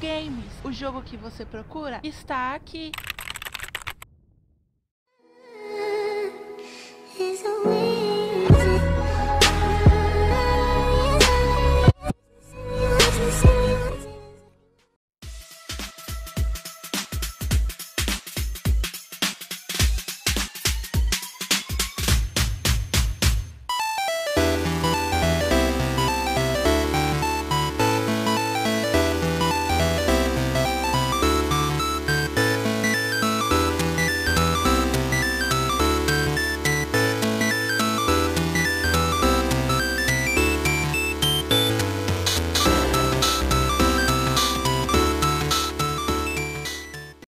Games. O jogo que você procura está aqui.